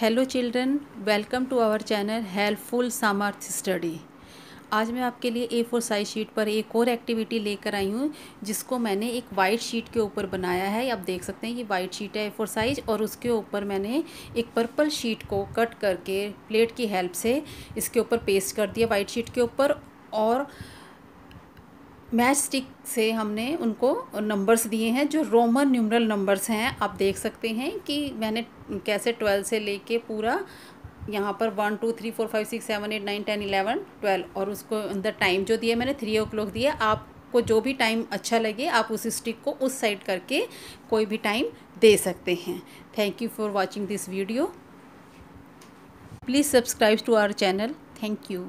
Hello children welcome to our channel helpful Samarth study आज मैं आपके लिए ए फोर साइज़ शीट पर एक और एक्टिविटी लेकर आई हूँ, जिसको मैंने एक वाइट शीट के ऊपर बनाया है। आप देख सकते हैं ये वाइट शीट है ए फोर साइज़ और उसके ऊपर मैंने एक पर्पल शीट को कट करके प्लेट की हेल्प से इसके ऊपर पेस्ट कर दिया वाइट शीट के ऊपर और मैच स्टिक से हमने उनको नंबर्स दिए हैं, जो रोमन न्यूमरल नंबर्स हैं, आप देख सकते हैं कि मैंने कैसे ट्वेल्व से लेके पूरा यहाँ पर one two three four five six seven eight nine ten eleven twelve और उसको अंदर टाइम जो दिया मैंने थ्री ओ क्लॉक दिया आपको जो भी टाइम अच्छा लगे, आप उस स्टिक को उस साइड करके कोई भी टाइम दे सकते हैं। Thank you for watching this video please subscribe to our channel thank you